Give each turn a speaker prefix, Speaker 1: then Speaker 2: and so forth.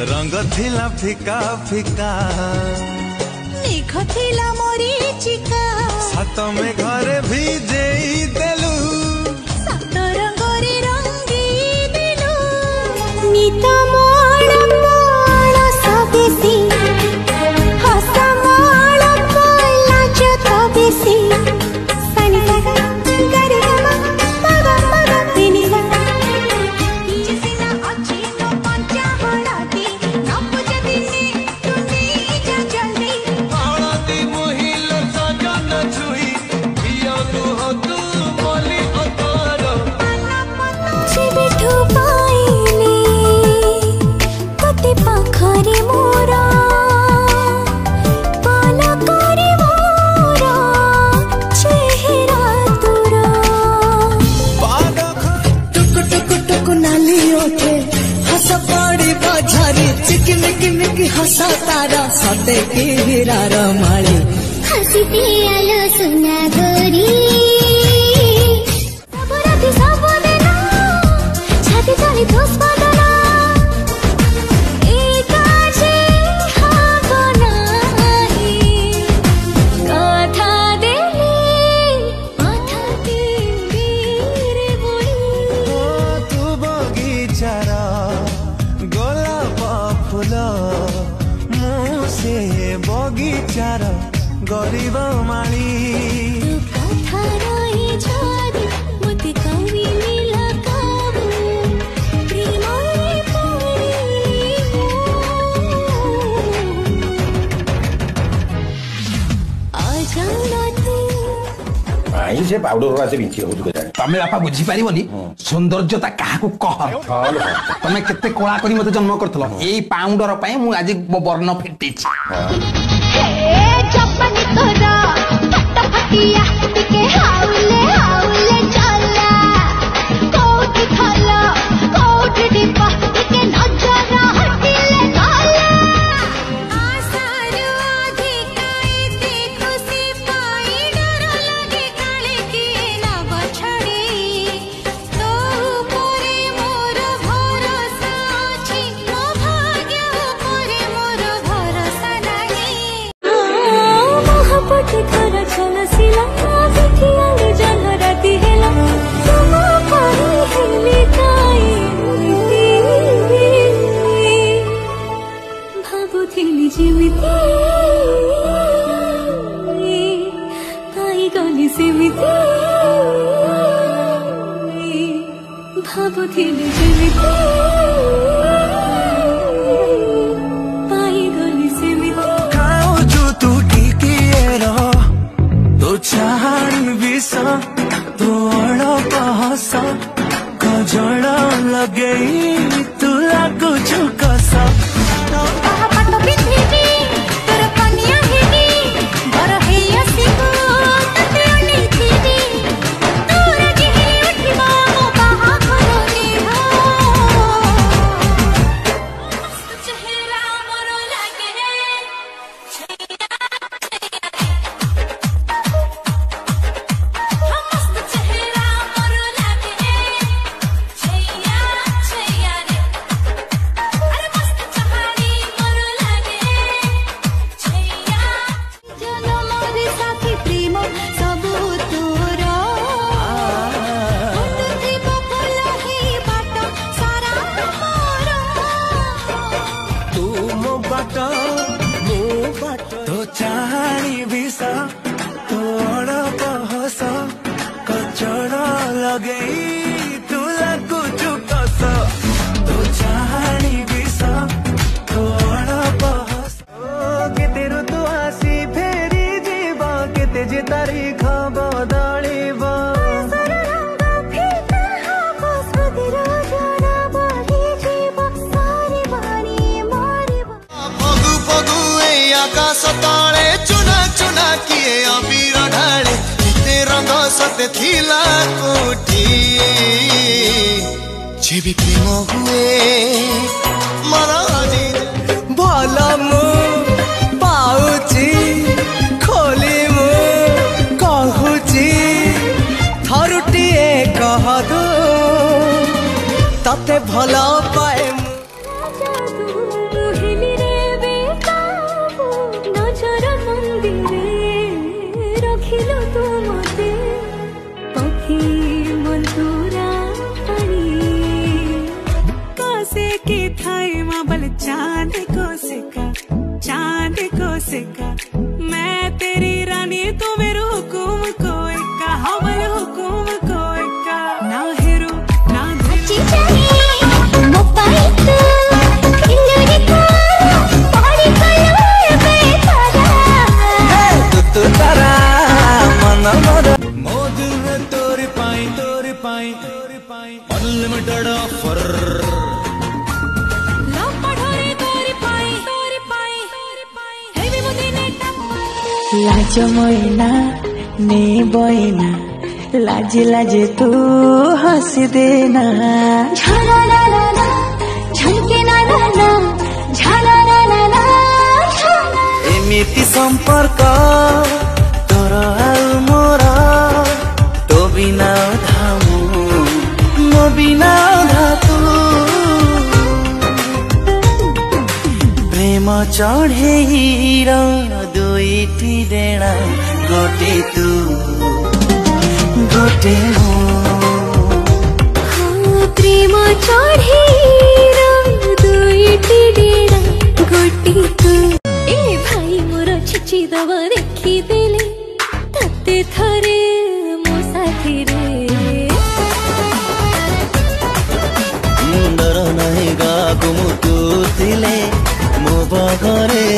Speaker 1: রঙ থিলা ফিকা ফিকা
Speaker 2: মেঘ থিলা মরিচিকা
Speaker 1: সাত মেঘরে ভিজেই দে
Speaker 3: হাতে কি হীরার মালি
Speaker 4: হাসিতে আলো সোনা গরি
Speaker 2: সবুর সবুর না ছাতি তলে ধোসবা
Speaker 1: ସେ ବଗିଚାର ଗରିବ ମାଳି।
Speaker 5: ସେ ପାଉଡର ଗୁଡା ସେ ବିଞ୍ଚି ହଉଛି
Speaker 6: ତମେ ବାପା ବୁଝିପାରିବନି ସୌନ୍ଦର୍ଯ୍ୟତା କାହାକୁ କହ? ତମେ କେତେ କଳା କରି ମତେ ଜନ୍ମ କରିଥିଲ? ଏଇ ପାଉଡର ପାଇଁ ମୁଁ ଆଜି ବର୍ଣ୍ଣ ଫିଟିଛି।
Speaker 2: যেমিতি তাই গালি সেমিতি ভাবুথিলি যেমিতি তাই গালি সেমিতি
Speaker 1: খাও জো তু টিকিয়ে রহ তো ছাড় বিষ ধোড় কহস খজড় লগেই তু Oh.
Speaker 7: ଟିଏ ଅବିର ଢାଳେ କେତେ ରଙ୍ଗ ସତେ ଥିଲା କୋଠିଏ ଯେବେ ପ୍ରେମ ହୁଏ ମନ
Speaker 8: ଭଲ ମୁଁ ପାଉଛି ଖୋଲି ମୁଁ କହୁଛି ଥରୁଟିଏ କହ ତତେ ଭଲ ପାଏ
Speaker 2: ছিল তোমাতে পাখির মন্তরা
Speaker 9: कोसे के थाए माबल चाँद कोसे का चाँद कोसे का मैं तेरी रानी तुम
Speaker 10: লাজ ময়না নে বয়না লাজে লাজে তু হাসি দে না
Speaker 11: এমিতি সম্পর্ক তোর আল মোর তো বিনা ধামু মো বিনা ধাতু প্রেম চড়ে রঙ ଡେଣା ଗୋଟେ ତୁ ଗୋଟେ
Speaker 2: ମୁଁ ପ୍ରେମ ଚଢ଼େଇର ଦୁଇଟି ଡେଣା ଗୋଟି ତୁ ଏ ଭାଇ ମୋର ଛିଚି ଦବ ଦେଖିଦେଲେ ତତେ ଥରେ ମୋ ସାଥିରେ
Speaker 11: ଡର ନାହିଁ ଗାକୁ ମୁଁ ତୁ ଥିଲେ ମୋ ପାଖରେ